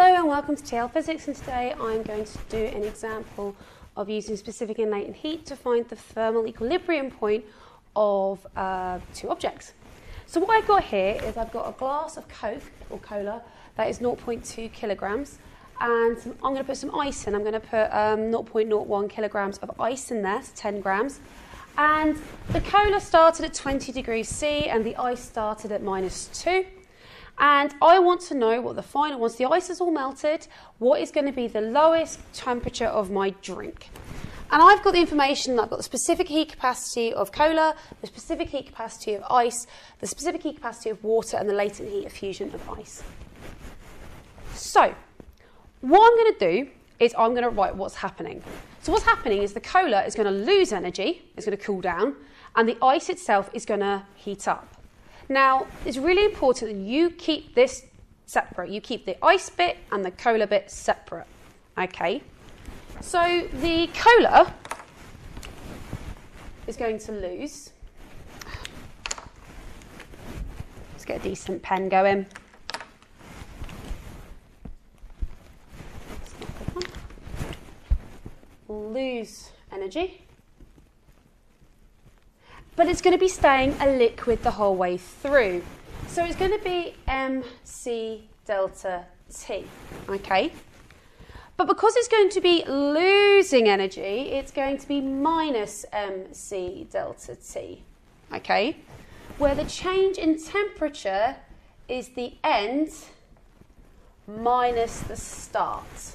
Hello and welcome to TL Physics and today I'm going to do an example of using specific and latent heat to find the thermal equilibrium point of uh, two objects. So what I've got here is I've got a glass of Coke or cola that is 0.2 kilograms and some, I'm going to put some ice in. I'm going to put um, 0.01 kilograms of ice in there, so 10 grams. And the cola started at 20 degrees C and the ice started at minus 2. And I want to know what the final, once the ice is all melted, what is going to be the lowest temperature of my drink. And I've got the information, I've got the specific heat capacity of cola, the specific heat capacity of ice, the specific heat capacity of water, and the latent heat of fusion of ice. So, what I'm going to do is I'm going to write what's happening. So what's happening is the cola is going to lose energy, it's going to cool down, and the ice itself is going to heat up. Now, it's really important that you keep this separate. You keep the ice bit and the cola bit separate. Okay? So the cola is going to lose. Let's get a decent pen going. Lose energy but it's going to be staying a liquid the whole way through. So it's going to be mc delta T, okay? But because it's going to be losing energy, it's going to be minus mc delta T, okay? Where the change in temperature is the end minus the start.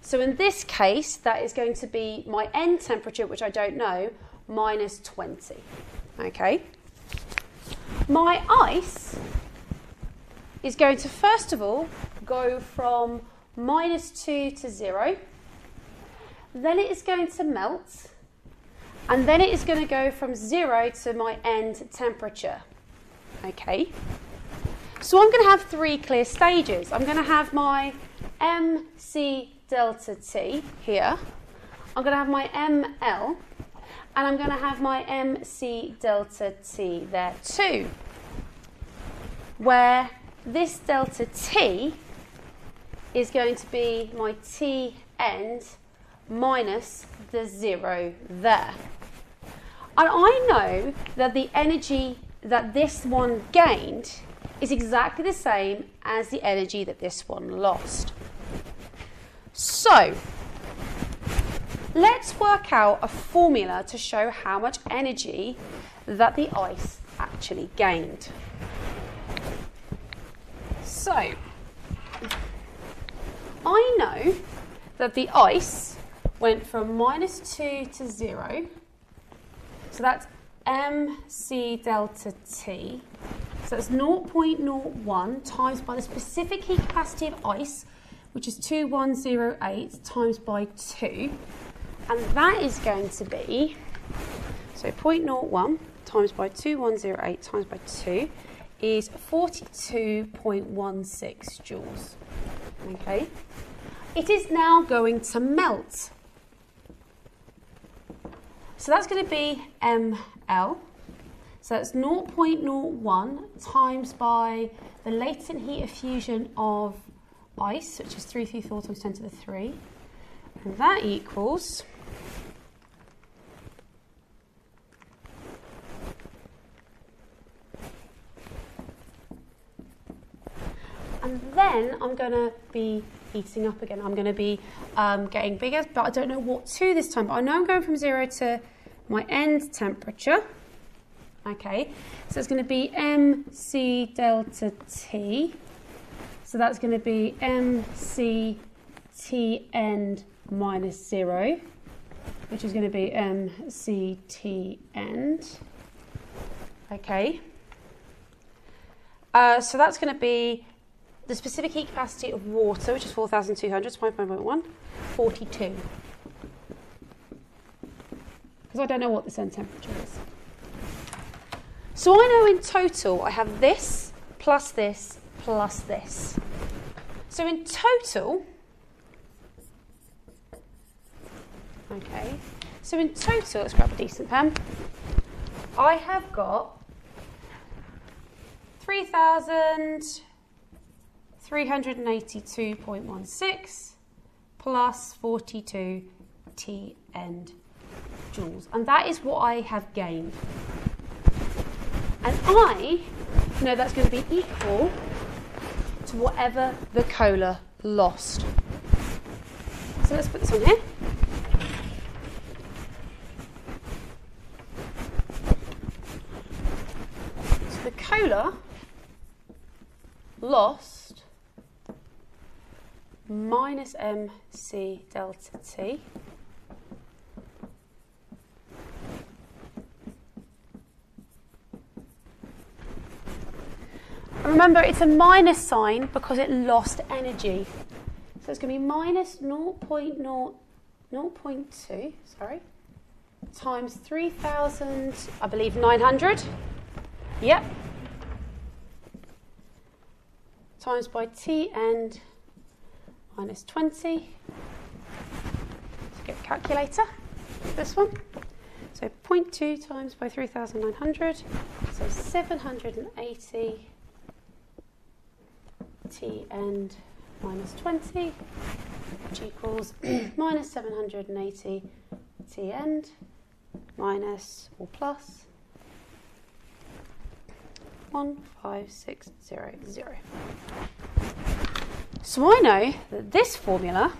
So in this case, that is going to be my end temperature, which I don't know, minus 20. Okay? My ice is going to first of all go from minus 2 to 0. Then it is going to melt. And then it is going to go from 0 to my end temperature. Okay? So I'm going to have three clear stages. I'm going to have my MC delta T here. I'm going to have my ML and I'm going to have my MC delta T there too, where this delta T is going to be my T end minus the zero there. And I know that the energy that this one gained is exactly the same as the energy that this one lost. So, Let's work out a formula to show how much energy that the ice actually gained. So, I know that the ice went from minus 2 to 0. So that's mc delta t. So that's 0.01 times by the specific heat capacity of ice, which is 2108 times by 2. And that is going to be, so 0.01 times by 2108 times by 2 is 42.16 joules. Okay. It is now going to melt. So that's going to be ml. So that's 0.01 times by the latent heat of fusion of ice, which is 334 times 10 to the 3. That equals and then I'm going to be heating up again. I'm going to be um, getting bigger, but I don't know what to this time. But I know I'm going from zero to my end temperature. Okay, so it's going to be mc delta t. So that's going to be mc t end minus zero, which is going to be MCT end. Okay. Uh, so that's going to be the specific heat capacity of water, which is 4,200, 5.1, 42. Because I don't know what the end temperature is. So I know in total I have this plus this plus this. So in total, okay, so in total, let's grab a decent pen, I have got 3,382.16 plus 42 T end joules. And that is what I have gained. And I know that's going to be equal to whatever the cola lost. So let's put this on here. Cola lost minus mc delta t remember, it's a minus sign because it lost energy. So it's going to be minus 0.0, 0.2, sorry, times 3,000, I believe 900. Yep. Times by t end minus 20. Let's get a calculator, this one. So 0.2 times by 3,900, so 780 t end minus 20, which equals minus 780 t end minus or plus 15600. So I know that this formula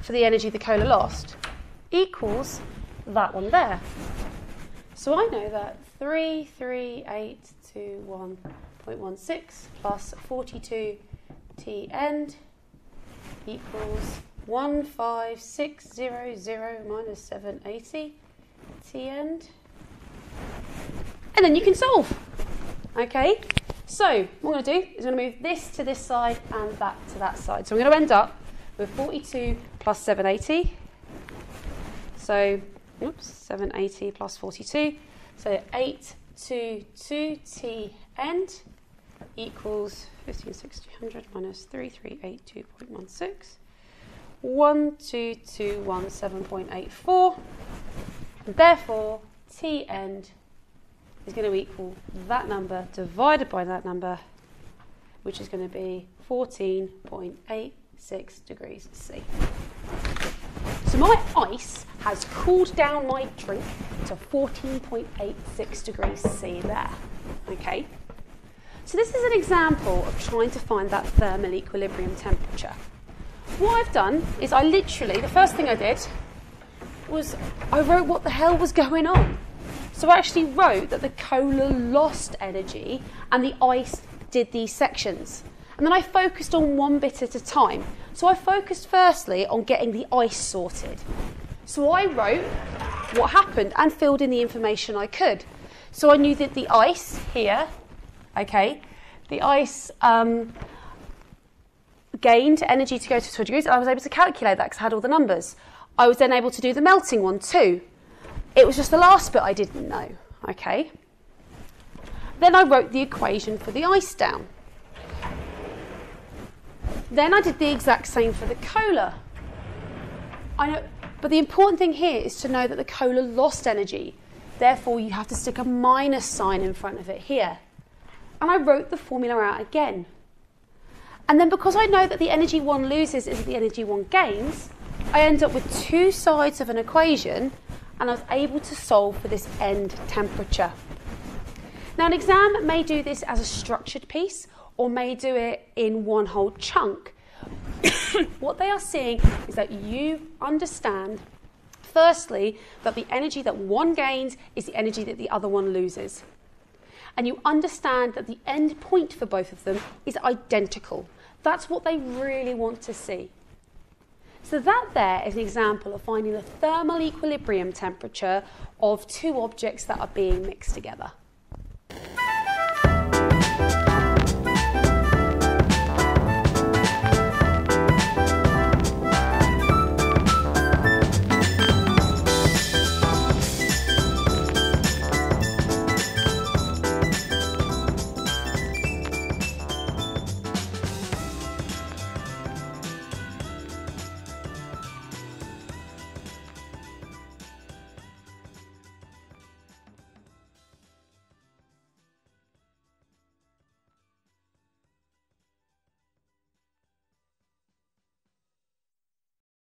for the energy the cola lost equals that one there. So I know that 33821.16 plus 42 t end equals 15600 minus 780 t end. And then you can solve. Okay? So, what I'm going to do is I'm going to move this to this side and that to that side. So I'm going to end up with 42 plus 780. So, oops, 780 plus 42 so 8 to 2t end equals 1560 minus 3382.16. 1217.84. Therefore, t end is going to equal that number divided by that number, which is going to be 14.86 degrees C. So my ice has cooled down my drink to 14.86 degrees C there. Okay? So this is an example of trying to find that thermal equilibrium temperature. What I've done is I literally, the first thing I did was I wrote what the hell was going on. So I actually wrote that the cola lost energy and the ice did these sections. And then I focused on one bit at a time. So I focused firstly on getting the ice sorted. So I wrote what happened and filled in the information I could. So I knew that the ice here, okay, the ice um, gained energy to go to 20 degrees. I was able to calculate that because I had all the numbers. I was then able to do the melting one too. It was just the last bit I didn't know, okay? Then I wrote the equation for the ice down. Then I did the exact same for the cola. I know, but the important thing here is to know that the cola lost energy. Therefore, you have to stick a minus sign in front of it here. And I wrote the formula out again. And then because I know that the energy one loses is the energy one gains, I end up with two sides of an equation and I was able to solve for this end temperature. Now, an exam may do this as a structured piece or may do it in one whole chunk. what they are seeing is that you understand, firstly, that the energy that one gains is the energy that the other one loses. And you understand that the end point for both of them is identical. That's what they really want to see. So that there is an example of finding the thermal equilibrium temperature of two objects that are being mixed together.